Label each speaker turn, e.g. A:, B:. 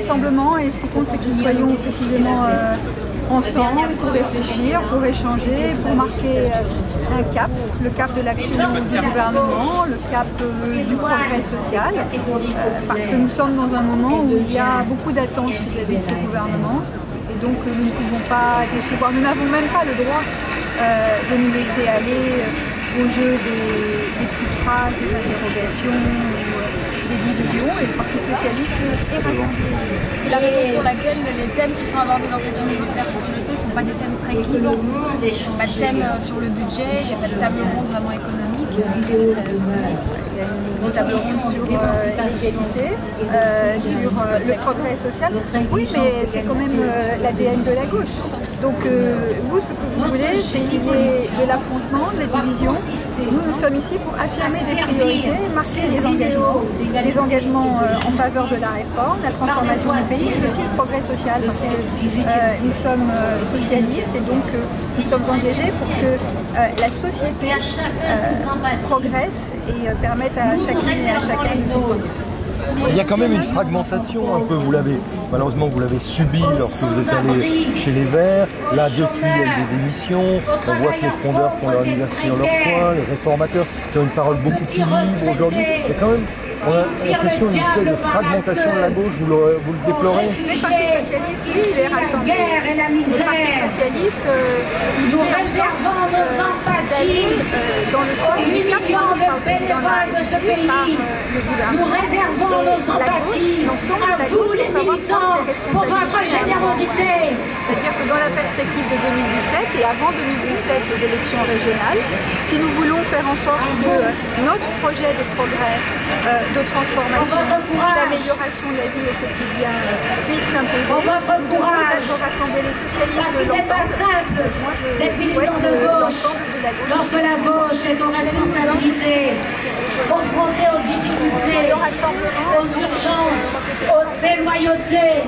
A: et ce qui compte c'est que nous soyons précisément euh, ensemble pour réfléchir, pour échanger, pour marquer euh, un cap, le cap de l'action du gouvernement, le cap euh, du progrès social, parce que nous sommes dans un moment où il y a beaucoup d'attentes vis-à-vis de ce gouvernement et donc nous ne pouvons pas décevoir. Nous n'avons même pas le droit de nous laisser aller au jeu des, petites phrases, des interrogations, divisions, et le Parti Socialiste est rassemblé.
B: C'est la raison pour laquelle les thèmes qui sont abordés dans cette université ne sont pas des thèmes très clivants. Pas de thème euh, sur le budget, il n'y a pas de table ronde vraiment économique. Il y
A: a une table ronde sur euh, l'égalité, euh, sur le progrès social. Oui, mais c'est quand même l'ADN de la gauche. Donc vous, ce que vous voulez, c'est qu'il y ait de l'affrontement, de la division. Nous, nous sommes ici pour affirmer des priorités, marquer des engagements, des engagements en faveur de la réforme, la transformation du pays, mais aussi le progrès social, parce que nous sommes socialistes et donc nous sommes engagés pour que la société progresse et permette à chacune et à chacun de
C: il y a quand même une fragmentation un peu, vous l'avez, malheureusement vous l'avez subi lorsque vous êtes allé chez les Verts, là depuis il y a eu des démissions, on voit que les frondeurs font leur université dans leur coin, les réformateurs qui ont une parole beaucoup plus libre aujourd'hui, il y a quand même on a l'impression d'une espèce de fragmentation de la gauche, vous le, vous le déplorez.
A: Le Parti Socialiste, lui, il est rassemblé. Le Parti Socialiste, euh, nous réservons nos sympathies dans le sens du cap
D: de bénévoles de ce pays. Nous réservons nos sympathies à vous, les militants, pour votre générosité.
A: La perspective de 2017 et avant 2017, les élections régionales, si nous voulons faire en sorte que notre projet de progrès de transformation, d'amélioration de la vie au quotidien puisse s'imposer. Nous devons être rassemblés les socialistes
D: de l'entendent. Moi, je souhaite de l'ensemble de la gauche. Lorsque la gauche est aux responsabilités, confrontée aux difficultés, aux urgences, aux déloyautés,